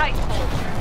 Sightful.